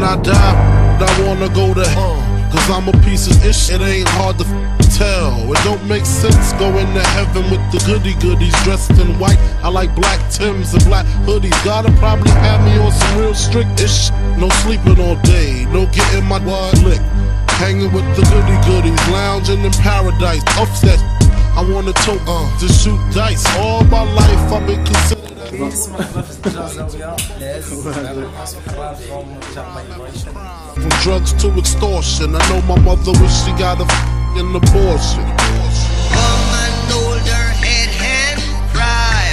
when I die, I wanna go to hell. Cause I'm a piece of ish, it ain't hard to tell. It don't make sense going to heaven with the goody goodies dressed in white. I like black Tims and black hoodies. Gotta probably have me on some real strict ish. No sleeping all day, no getting my wad licked. Hanging with the goody goodies, lounging in paradise. That I wanna tote uh, to shoot dice. All my life I've been considered. From drugs to extortion. I know my mother wish she got a f***ing abortion. Woman hold her head and cry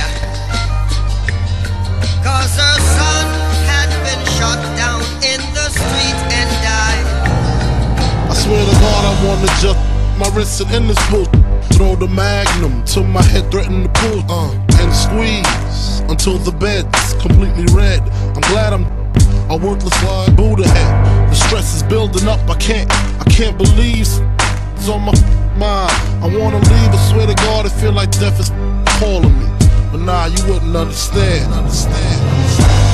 Cause her son had been shot down in the street and died I swear to God, I wanna just my wrist and in this booth. Throw the magnum till my head threaten to pull, uh, and squeeze until the bed's completely red. I'm glad I'm a worthless wide Buddha head. The stress is building up. I can't, I can't believe it's on my mind. I wanna leave. I swear to God, I feel like death is calling me. But nah, you wouldn't understand. Understand.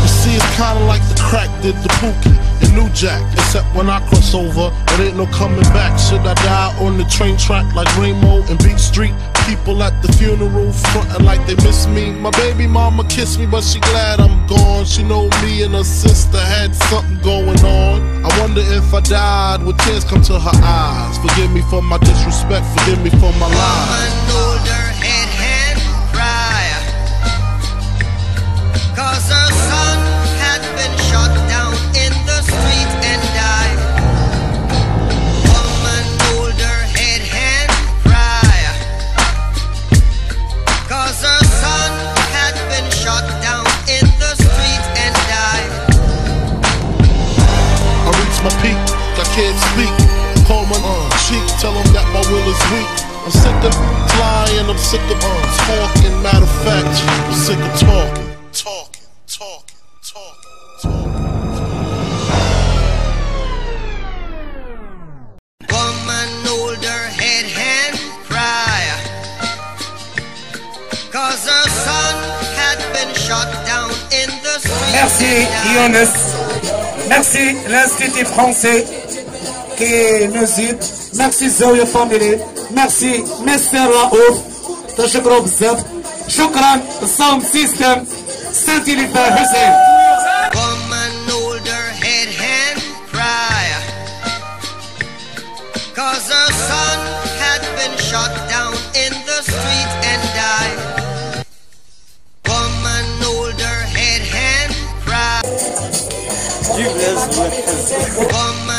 You see, it's kinda like the crack did the Pookie New Jack. Except when I cross over, there ain't no coming back. Should I die on the train track like Ramo and Beat Street? People at the funeral frontin' like they miss me. My baby mama kissed me, but she glad I'm gone. She know me and her sister had something going on. I wonder if I died, would tears come to her eyes? Forgive me for my disrespect, forgive me for my lies. Can't speak. Call my cheek, tell them that my will is weak. I'm sick of flying, I'm sick of uh, talking. Matter of fact, I'm sick of talking. Talking, talking, talking, Woman hold head and cry Cause her son had been shot down in the street Merci. Younes. Merci l'Institut français qui nous aide. Merci Zoya Family. Merci Mr. Raouf. تشكروا بزاف. شكرا Sound System. Saint Elifa Hussein. Woman hold her head and cry Cause her son had been shot down in the street and died Woman hold her head and cry Woman